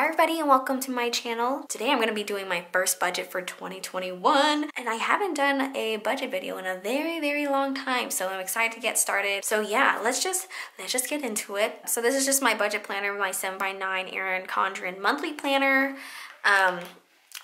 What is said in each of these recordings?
Hi everybody and welcome to my channel. Today I'm going to be doing my first budget for 2021 and I haven't done a budget video in a very very long time so I'm excited to get started. So yeah, let's just let's just get into it. So this is just my budget planner, my 7x9 Erin Condren monthly planner. Um,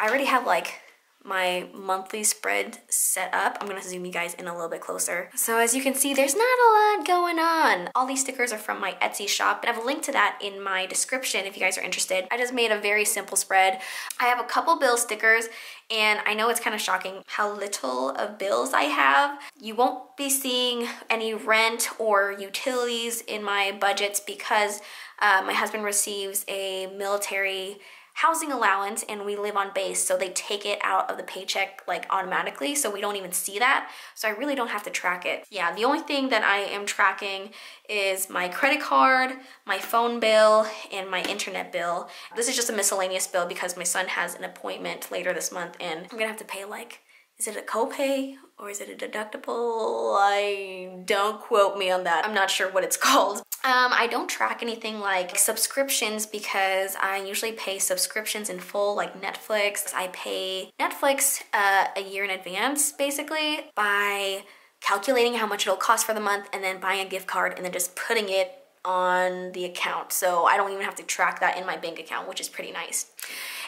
I already have like my monthly spread set up. I'm gonna zoom you guys in a little bit closer. So as you can see, there's not a lot going on. All these stickers are from my Etsy shop, and I have a link to that in my description if you guys are interested. I just made a very simple spread. I have a couple bill stickers, and I know it's kind of shocking how little of bills I have. You won't be seeing any rent or utilities in my budgets because uh, my husband receives a military housing allowance and we live on base so they take it out of the paycheck like automatically so we don't even see that so I really don't have to track it. Yeah the only thing that I am tracking is my credit card, my phone bill, and my internet bill. This is just a miscellaneous bill because my son has an appointment later this month and I'm gonna have to pay like is it a copay or is it a deductible? I don't quote me on that. I'm not sure what it's called. Um, I don't track anything like subscriptions because I usually pay subscriptions in full like Netflix. I pay Netflix uh, a year in advance basically by calculating how much it'll cost for the month and then buying a gift card and then just putting it on the account. So I don't even have to track that in my bank account, which is pretty nice.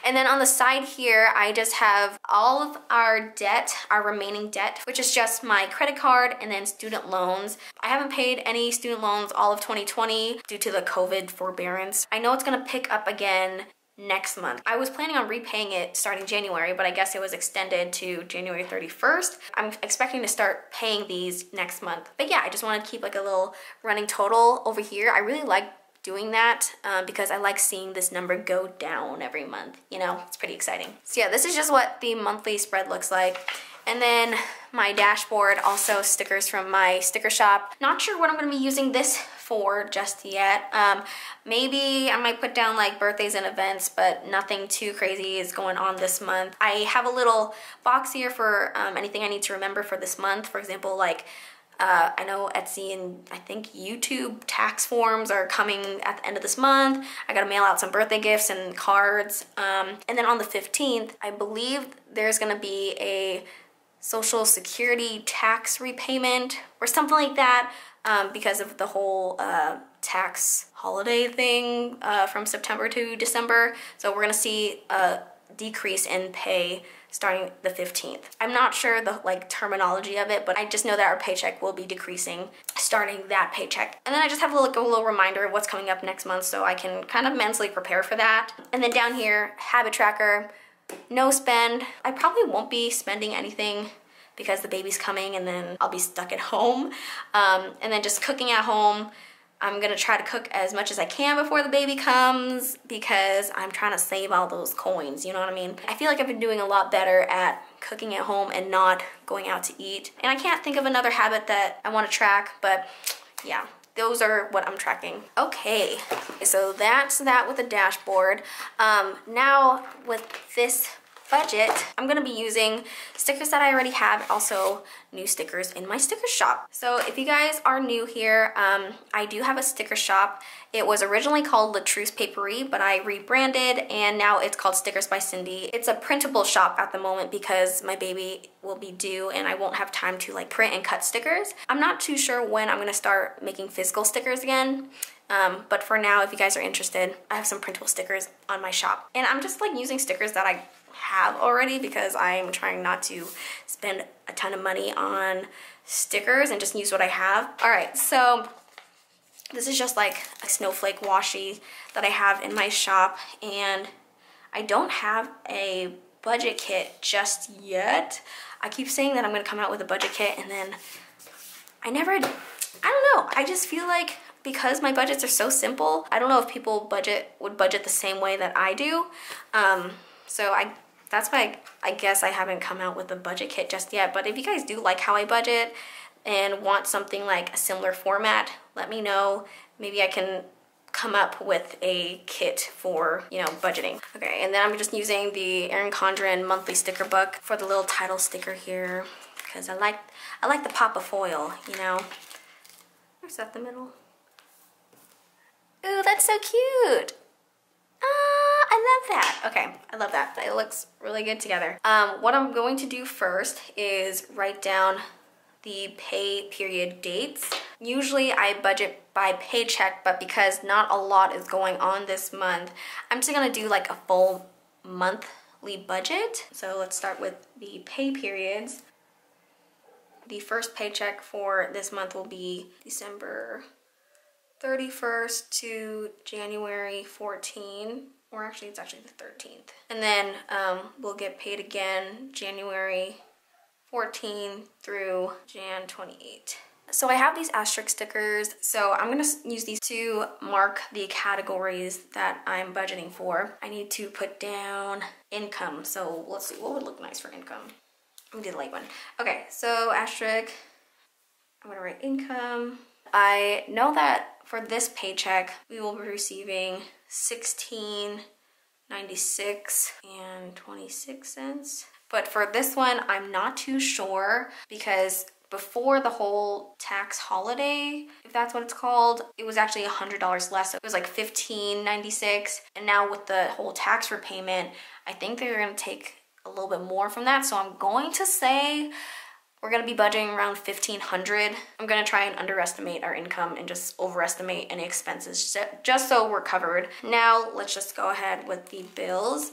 And then on the side here, I just have all of our debt, our remaining debt, which is just my credit card and then student loans. I haven't paid any student loans all of 2020 due to the COVID forbearance. I know it's gonna pick up again next month. I was planning on repaying it starting January, but I guess it was extended to January 31st. I'm expecting to start paying these next month. But yeah, I just want to keep like a little running total over here. I really like doing that um, because I like seeing this number go down every month. You know, it's pretty exciting. So yeah, this is just what the monthly spread looks like. And then my dashboard, also stickers from my sticker shop. Not sure what I'm gonna be using this for just yet. Um, maybe I might put down like birthdays and events, but nothing too crazy is going on this month. I have a little box here for um, anything I need to remember for this month. For example, like uh, I know Etsy and I think YouTube tax forms are coming at the end of this month. I gotta mail out some birthday gifts and cards. Um, and then on the 15th, I believe there's gonna be a social security tax repayment or something like that um, because of the whole uh, tax holiday thing uh, from September to December. So we're gonna see a decrease in pay starting the 15th. I'm not sure the like terminology of it, but I just know that our paycheck will be decreasing starting that paycheck. And then I just have a, like, a little reminder of what's coming up next month so I can kind of mentally prepare for that. And then down here, habit tracker, no spend. I probably won't be spending anything because the baby's coming and then I'll be stuck at home. Um, and then just cooking at home, I'm gonna try to cook as much as I can before the baby comes because I'm trying to save all those coins, you know what I mean? I feel like I've been doing a lot better at cooking at home and not going out to eat. And I can't think of another habit that I wanna track, but yeah, those are what I'm tracking. Okay, so that's that with the dashboard. Um, now with this budget, I'm gonna be using stickers that I already have, also new stickers in my sticker shop. So if you guys are new here, um, I do have a sticker shop. It was originally called LaTruce Papery, but I rebranded and now it's called Stickers by Cindy. It's a printable shop at the moment because my baby will be due and I won't have time to like print and cut stickers. I'm not too sure when I'm gonna start making physical stickers again. Um, but for now, if you guys are interested, I have some printable stickers on my shop. And I'm just like using stickers that I have already because I'm trying not to spend a ton of money on stickers and just use what I have. All right, so this is just like a snowflake washi that I have in my shop and I don't have a budget kit just yet. I keep saying that I'm gonna come out with a budget kit and then I never, I don't know. I just feel like because my budgets are so simple, I don't know if people budget would budget the same way that I do. Um, so I that's why I, I guess I haven't come out with a budget kit just yet. But if you guys do like how I budget and want something like a similar format, let me know. Maybe I can come up with a kit for, you know, budgeting. Okay, and then I'm just using the Erin Condren monthly sticker book for the little title sticker here because I like I like the pop of foil, you know. Where's that the middle? Ooh, that's so cute. Ah, I love that. Okay, I love that. It looks really good together. Um, what I'm going to do first is write down the pay period dates. Usually I budget by paycheck, but because not a lot is going on this month, I'm just gonna do like a full monthly budget. So let's start with the pay periods. The first paycheck for this month will be December 31st to January 14, or actually it's actually the 13th. And then um, we'll get paid again January 14 through Jan 28. So I have these asterisk stickers, so I'm gonna use these to mark the categories that I'm budgeting for. I need to put down income, so let's see, what would look nice for income? Let me do the light one. Okay, so asterisk, I'm gonna write income. I know that for this paycheck, we will be receiving 16.96 and 26 cents. But for this one, I'm not too sure because before the whole tax holiday, if that's what it's called, it was actually $100 less. So it was like $15.96. And now with the whole tax repayment, I think they're gonna take a little bit more from that. So I'm going to say we're gonna be budgeting around 1500 I'm gonna try and underestimate our income and just overestimate any expenses just so we're covered. Now let's just go ahead with the bills.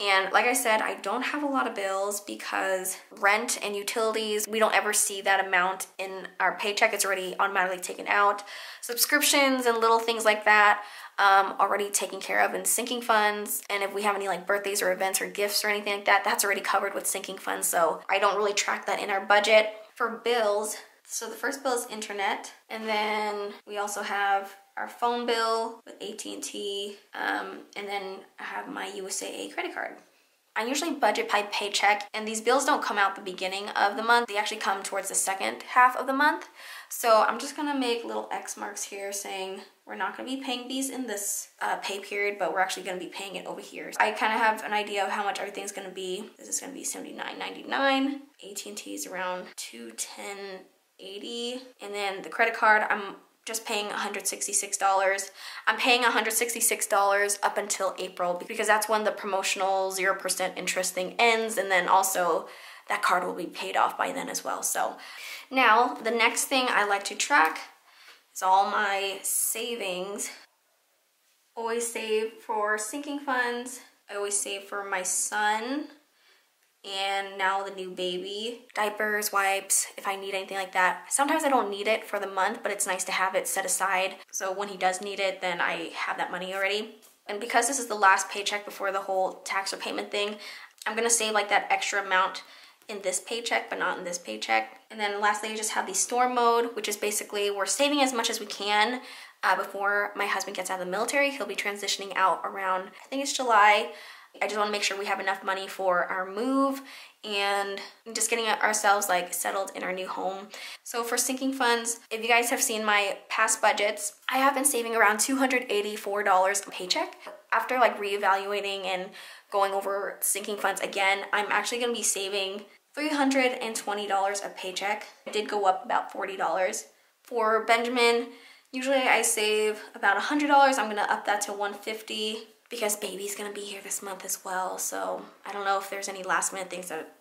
And like I said, I don't have a lot of bills because rent and utilities, we don't ever see that amount in our paycheck. It's already automatically taken out. Subscriptions and little things like that, um, already taken care of in sinking funds. And if we have any like birthdays or events or gifts or anything like that, that's already covered with sinking funds. So I don't really track that in our budget. For bills, so the first bill is internet. And then we also have our phone bill with AT&T, um, and then I have my USAA credit card. I usually budget by paycheck, and these bills don't come out the beginning of the month. They actually come towards the second half of the month. So I'm just gonna make little X marks here saying we're not gonna be paying these in this uh, pay period, but we're actually gonna be paying it over here. I kind of have an idea of how much everything's gonna be. This is gonna be $79.99. AT&T is around 210.80, and then the credit card, I'm just paying $166. I'm paying $166 up until April because that's when the promotional 0% interest thing ends and then also that card will be paid off by then as well. So now the next thing I like to track is all my savings. Always save for sinking funds. I always save for my son and now the new baby. Diapers, wipes, if I need anything like that. Sometimes I don't need it for the month, but it's nice to have it set aside. So when he does need it, then I have that money already. And because this is the last paycheck before the whole tax repayment thing, I'm gonna save like that extra amount in this paycheck, but not in this paycheck. And then lastly, I just have the storm mode, which is basically we're saving as much as we can uh, before my husband gets out of the military. He'll be transitioning out around, I think it's July. I just want to make sure we have enough money for our move and just getting ourselves like settled in our new home. So for sinking funds, if you guys have seen my past budgets, I have been saving around $284 a paycheck. After like reevaluating and going over sinking funds again, I'm actually going to be saving $320 a paycheck. It did go up about $40. For Benjamin, usually I save about $100. I'm going to up that to 150 because baby's gonna be here this month as well. So I don't know if there's any last minute things that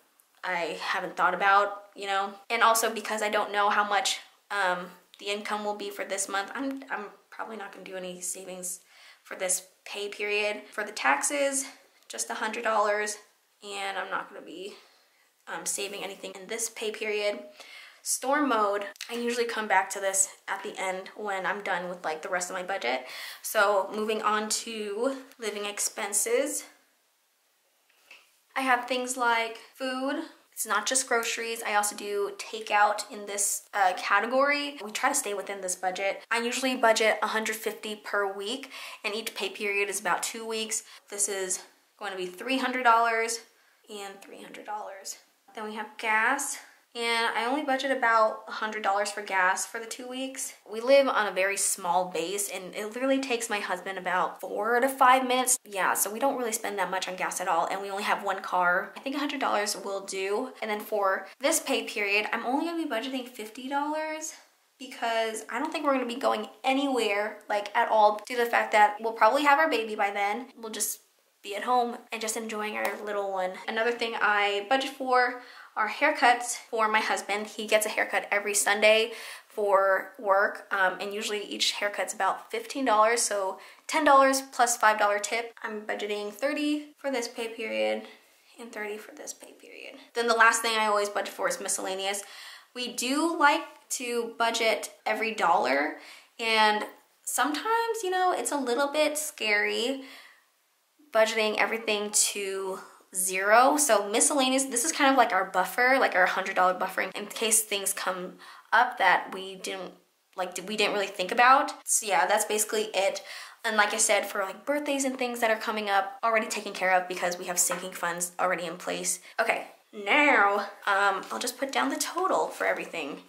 I haven't thought about, you know. And also because I don't know how much um, the income will be for this month, I'm, I'm probably not gonna do any savings for this pay period. For the taxes, just a $100 and I'm not gonna be um, saving anything in this pay period. Storm mode, I usually come back to this at the end when I'm done with like the rest of my budget. So moving on to living expenses. I have things like food, it's not just groceries. I also do takeout in this uh, category. We try to stay within this budget. I usually budget 150 per week and each pay period is about two weeks. This is going to be $300 and $300. Then we have gas and I only budget about $100 for gas for the two weeks. We live on a very small base and it literally takes my husband about four to five minutes. Yeah, so we don't really spend that much on gas at all and we only have one car. I think $100 will do. And then for this pay period, I'm only gonna be budgeting $50 because I don't think we're gonna be going anywhere like at all due to the fact that we'll probably have our baby by then. We'll just be at home and just enjoying our little one. Another thing I budget for are haircuts for my husband. He gets a haircut every Sunday for work um, and usually each haircut's about $15 so $10 plus $5 tip. I'm budgeting 30 for this pay period and 30 for this pay period. Then the last thing I always budget for is miscellaneous. We do like to budget every dollar and sometimes, you know, it's a little bit scary budgeting everything to zero. So miscellaneous, this is kind of like our buffer, like our $100 buffer in case things come up that we didn't like we didn't really think about. So yeah, that's basically it. And like I said, for like birthdays and things that are coming up, already taken care of because we have sinking funds already in place. Okay, now um, I'll just put down the total for everything.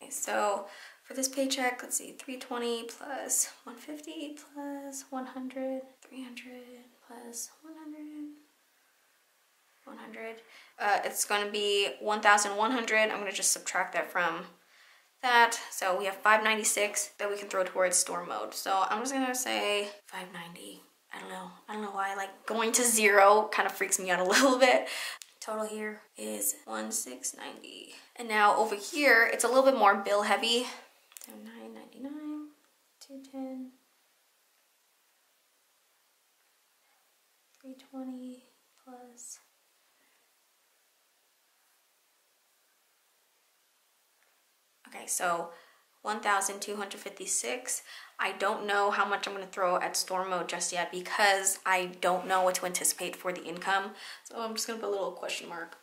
Okay, so for this paycheck, let's see, 320 plus 150 plus 100, 300 plus 100, 100. Uh, it's going to be 1,100. I'm going to just subtract that from that. So we have 596 that we can throw towards storm mode. So I'm just going to say 590. I don't know. I don't know why. Like going to zero kind of freaks me out a little bit. Total here is 1690. And now over here, it's a little bit more bill heavy. So 999, 210, 320 plus Okay, so 1,256. I don't know how much I'm going to throw at storm mode just yet because I don't know what to anticipate for the income. So I'm just going to put a little question mark.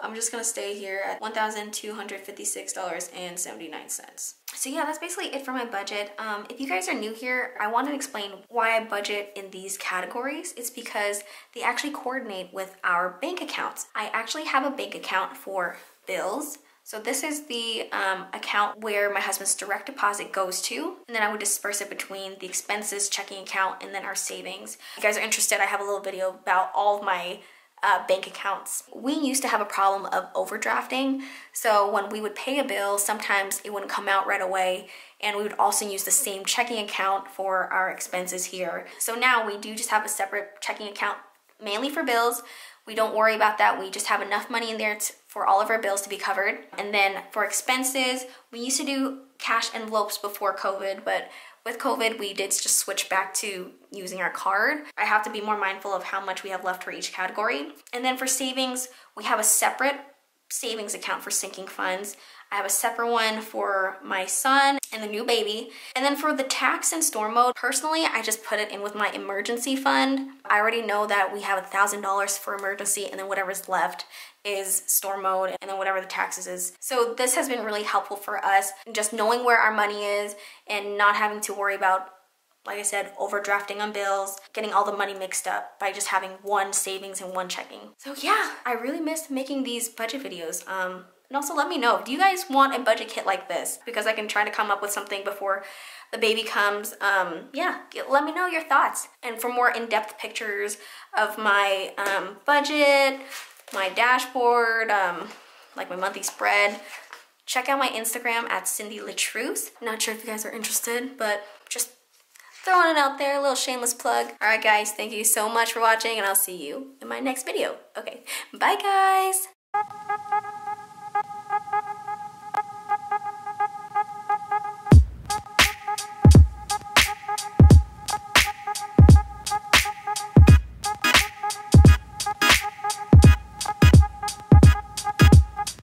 I'm just going to stay here at $1,256.79. So yeah, that's basically it for my budget. Um, if you guys are new here, I want to explain why I budget in these categories. It's because they actually coordinate with our bank accounts. I actually have a bank account for bills, so this is the um, account where my husband's direct deposit goes to, and then I would disperse it between the expenses checking account and then our savings. If you guys are interested, I have a little video about all of my uh, bank accounts. We used to have a problem of overdrafting. So when we would pay a bill, sometimes it wouldn't come out right away. And we would also use the same checking account for our expenses here. So now we do just have a separate checking account mainly for bills. We don't worry about that. We just have enough money in there to, for all of our bills to be covered. And then for expenses, we used to do cash envelopes before COVID, but with COVID, we did just switch back to using our card. I have to be more mindful of how much we have left for each category. And then for savings, we have a separate savings account for sinking funds. I have a separate one for my son and the new baby. And then for the tax and storm mode, personally, I just put it in with my emergency fund. I already know that we have a $1,000 for emergency and then whatever's left is storm mode and then whatever the taxes is. So this has been really helpful for us, just knowing where our money is and not having to worry about like I said, overdrafting on bills, getting all the money mixed up by just having one savings and one checking. So yeah, I really miss making these budget videos. Um, and also let me know, do you guys want a budget kit like this? Because I can try to come up with something before the baby comes. Um, yeah, let me know your thoughts. And for more in-depth pictures of my um, budget, my dashboard, um, like my monthly spread, check out my Instagram at Cindy LaTruce. Not sure if you guys are interested, but just throwing it out there, a little shameless plug. All right, guys, thank you so much for watching, and I'll see you in my next video. Okay, bye, guys.